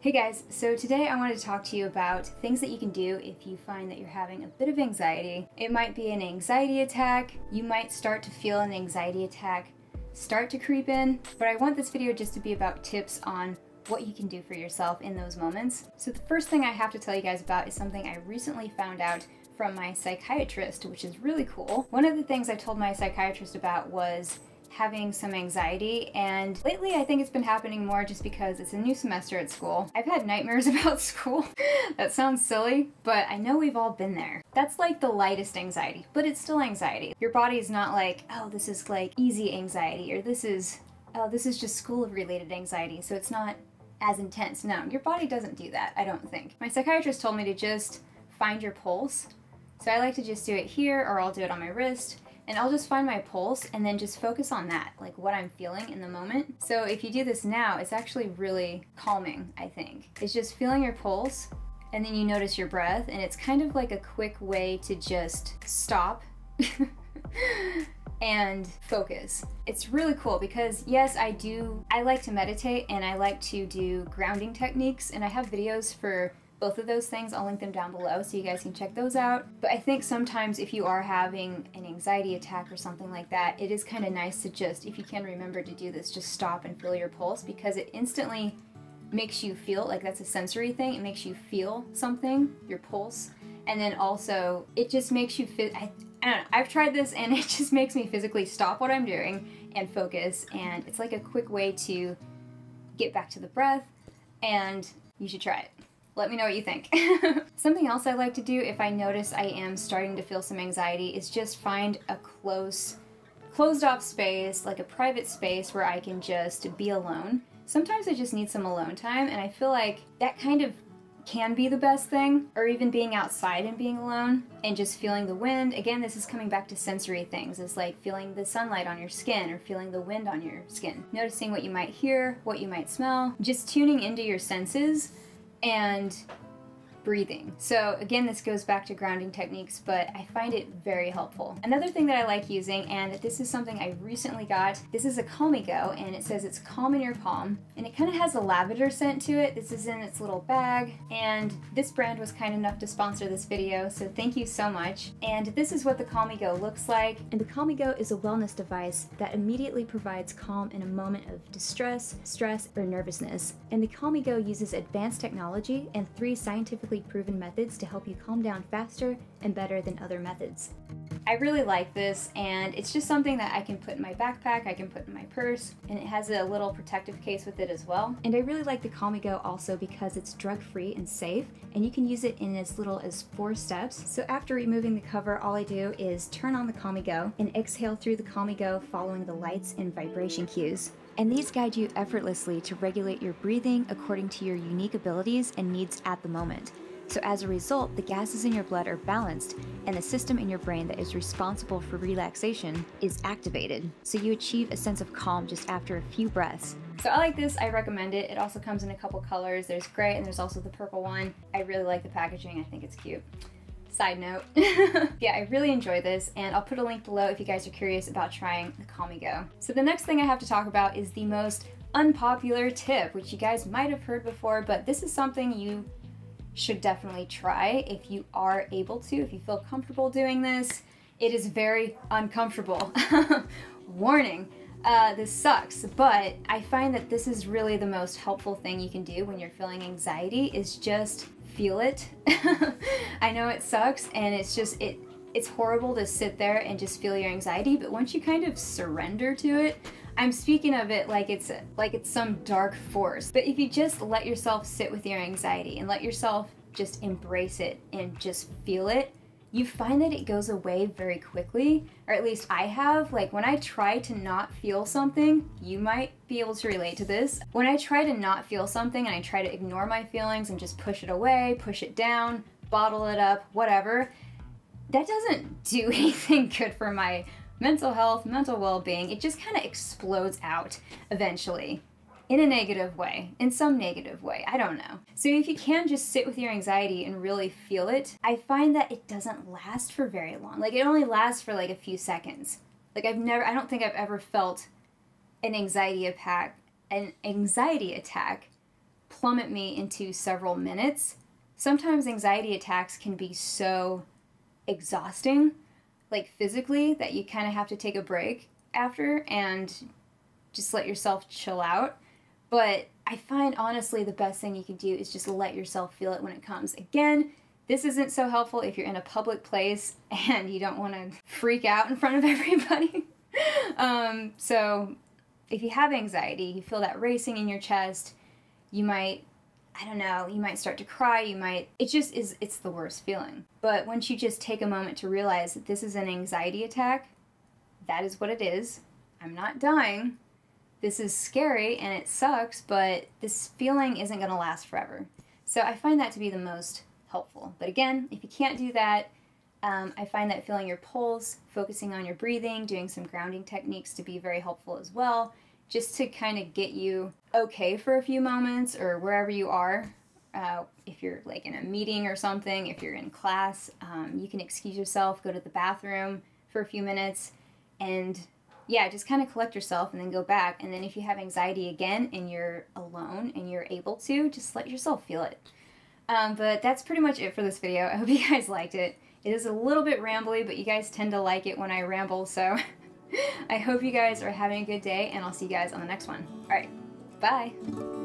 Hey guys, so today I wanted to talk to you about things that you can do if you find that you're having a bit of anxiety. It might be an anxiety attack, you might start to feel an anxiety attack start to creep in, but I want this video just to be about tips on what you can do for yourself in those moments. So the first thing I have to tell you guys about is something I recently found out from my psychiatrist, which is really cool. One of the things I told my psychiatrist about was having some anxiety and lately I think it's been happening more just because it's a new semester at school. I've had nightmares about school. that sounds silly, but I know we've all been there. That's like the lightest anxiety, but it's still anxiety. Your body's not like, oh, this is like easy anxiety or this is, oh, this is just school related anxiety. So it's not as intense. No, your body doesn't do that, I don't think. My psychiatrist told me to just find your pulse. So I like to just do it here or I'll do it on my wrist and I'll just find my pulse and then just focus on that, like what I'm feeling in the moment. So if you do this now, it's actually really calming, I think. It's just feeling your pulse and then you notice your breath and it's kind of like a quick way to just stop and focus. It's really cool because yes, I do, I like to meditate and I like to do grounding techniques and I have videos for both of those things. I'll link them down below so you guys can check those out. But I think sometimes if you are having an anxiety attack or something like that, it is kind of nice to just, if you can remember to do this, just stop and feel your pulse because it instantly makes you feel like that's a sensory thing. It makes you feel something, your pulse. And then also, it just makes you feel. I, I don't know, I've tried this and it just makes me physically stop what I'm doing and focus. And it's like a quick way to get back to the breath, and you should try it. Let me know what you think. Something else I like to do if I notice I am starting to feel some anxiety is just find a close, closed off space, like a private space where I can just be alone. Sometimes I just need some alone time, and I feel like that kind of can be the best thing, or even being outside and being alone and just feeling the wind. Again, this is coming back to sensory things. It's like feeling the sunlight on your skin or feeling the wind on your skin. Noticing what you might hear, what you might smell, just tuning into your senses and breathing. So again, this goes back to grounding techniques, but I find it very helpful. Another thing that I like using, and this is something I recently got, this is a Calmigo, and it says it's calm in your palm, and it kind of has a lavender scent to it. This is in its little bag, and this brand was kind enough to sponsor this video, so thank you so much. And this is what the Calmigo looks like. And the Calmigo is a wellness device that immediately provides calm in a moment of distress, stress, or nervousness. And the Calmigo uses advanced technology and three scientifically proven methods to help you calm down faster and better than other methods. I really like this and it's just something that I can put in my backpack, I can put in my purse, and it has a little protective case with it as well. And I really like the Calmigo also because it's drug free and safe and you can use it in as little as four steps. So after removing the cover, all I do is turn on the Calmigo and exhale through the Calmigo following the lights and vibration cues and these guide you effortlessly to regulate your breathing according to your unique abilities and needs at the moment. So as a result, the gases in your blood are balanced and the system in your brain that is responsible for relaxation is activated. So you achieve a sense of calm just after a few breaths. So I like this, I recommend it. It also comes in a couple colors. There's gray and there's also the purple one. I really like the packaging, I think it's cute. Side note. yeah, I really enjoy this and I'll put a link below if you guys are curious about trying the Calmigo. So the next thing I have to talk about is the most unpopular tip, which you guys might have heard before, but this is something you should definitely try if you are able to, if you feel comfortable doing this. It is very uncomfortable. Warning, uh, this sucks, but I find that this is really the most helpful thing you can do when you're feeling anxiety is just feel it. I know it sucks and it's just, it it's horrible to sit there and just feel your anxiety, but once you kind of surrender to it, I'm speaking of it like it's like it's some dark force. But if you just let yourself sit with your anxiety and let yourself just embrace it and just feel it, you find that it goes away very quickly, or at least I have. Like when I try to not feel something, you might be able to relate to this. When I try to not feel something and I try to ignore my feelings and just push it away, push it down, bottle it up, whatever, that doesn't do anything good for my mental health, mental well being, it just kind of explodes out eventually in a negative way, in some negative way. I don't know. So if you can just sit with your anxiety and really feel it, I find that it doesn't last for very long. Like it only lasts for like a few seconds. Like I've never I don't think I've ever felt an anxiety attack an anxiety attack plummet me into several minutes. Sometimes anxiety attacks can be so exhausting, like physically, that you kind of have to take a break after and just let yourself chill out. But I find honestly the best thing you can do is just let yourself feel it when it comes. Again, this isn't so helpful if you're in a public place and you don't want to freak out in front of everybody. um, so if you have anxiety, you feel that racing in your chest, you might I don't know, you might start to cry, you might it just is it's the worst feeling. But once you just take a moment to realize that this is an anxiety attack, that is what it is. I'm not dying. This is scary and it sucks, but this feeling isn't going to last forever. So I find that to be the most helpful. But again, if you can't do that, um, I find that feeling your pulse, focusing on your breathing, doing some grounding techniques to be very helpful as well, just to kind of get you okay for a few moments or wherever you are. Uh, if you're like in a meeting or something, if you're in class, um, you can excuse yourself, go to the bathroom for a few minutes, and yeah, just kind of collect yourself and then go back. And then if you have anxiety again and you're alone and you're able to, just let yourself feel it. Um, but that's pretty much it for this video. I hope you guys liked it. It is a little bit rambly, but you guys tend to like it when I ramble, so I hope you guys are having a good day, and I'll see you guys on the next one. Alright, bye!